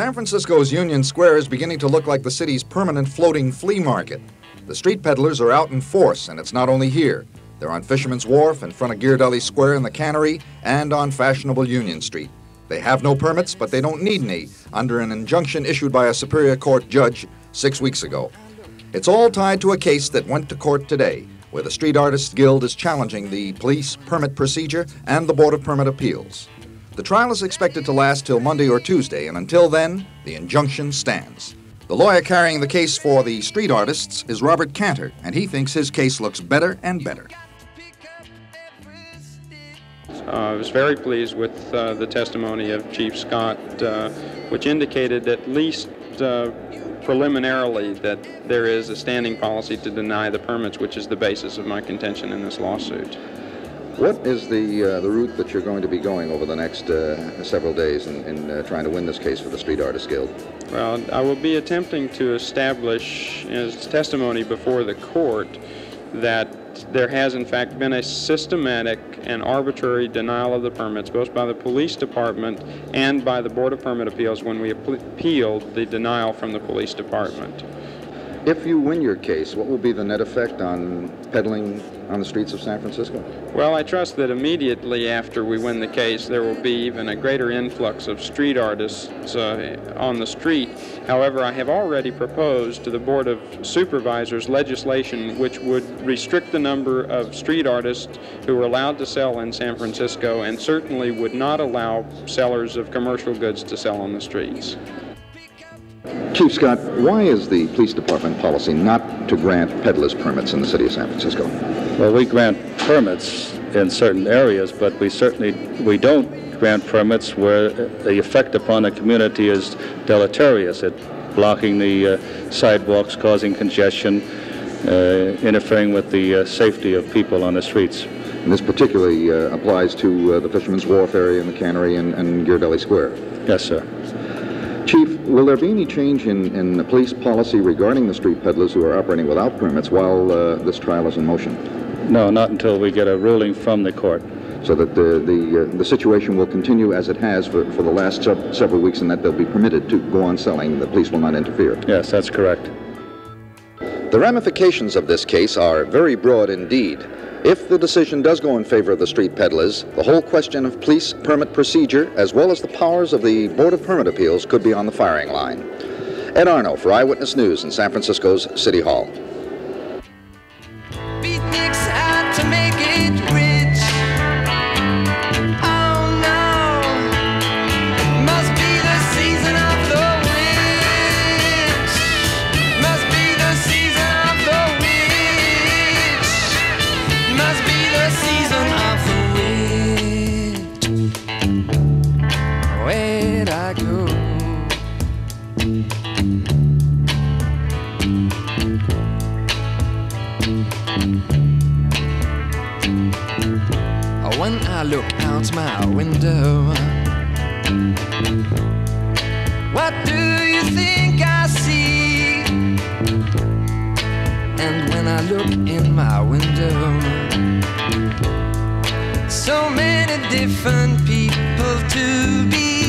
San Francisco's Union Square is beginning to look like the city's permanent floating flea market. The street peddlers are out in force, and it's not only here. They're on Fisherman's Wharf, in front of Ghirardelli Square in the Cannery, and on fashionable Union Street. They have no permits, but they don't need any, under an injunction issued by a Superior Court judge six weeks ago. It's all tied to a case that went to court today, where the Street Artists Guild is challenging the police permit procedure and the Board of Permit Appeals. The trial is expected to last till Monday or Tuesday, and until then, the injunction stands. The lawyer carrying the case for the street artists is Robert Cantor, and he thinks his case looks better and better. Uh, I was very pleased with uh, the testimony of Chief Scott, uh, which indicated at least uh, preliminarily that there is a standing policy to deny the permits, which is the basis of my contention in this lawsuit. What is the uh, the route that you're going to be going over the next uh, several days in, in uh, trying to win this case for the Street Artists Guild? Well, I will be attempting to establish as testimony before the court that there has in fact been a systematic and arbitrary denial of the permits both by the police department and by the Board of Permit Appeals when we appealed the denial from the police department. If you win your case, what will be the net effect on peddling on the streets of San Francisco? Well, I trust that immediately after we win the case, there will be even a greater influx of street artists uh, on the street. However, I have already proposed to the Board of Supervisors legislation which would restrict the number of street artists who are allowed to sell in San Francisco and certainly would not allow sellers of commercial goods to sell on the streets. Chief Scott, why is the police department policy not to grant peddlers permits in the city of San Francisco? Well, we grant permits in certain areas, but we certainly we don't grant permits where the effect upon the community is deleterious. It blocking the uh, sidewalks, causing congestion, uh, interfering with the uh, safety of people on the streets. And this particularly uh, applies to uh, the Fisherman's Wharf area and the Cannery and, and Ghirardelli Square. Yes, sir. Chief, will there be any change in, in the police policy regarding the street peddlers who are operating without permits while uh, this trial is in motion? No, not until we get a ruling from the court. So that the, the, uh, the situation will continue as it has for, for the last sub- several weeks and that they'll be permitted to go on selling. The police will not interfere. Yes, that's correct. The ramifications of this case are very broad indeed. If the decision does go in favor of the street peddlers, the whole question of police permit procedure, as well as the powers of the Board of Permit Appeals, could be on the firing line. Ed Arno for Eyewitness News in San Francisco's City Hall. When I look out my window. What do you think I see? And when I look in my window, so many different people to be.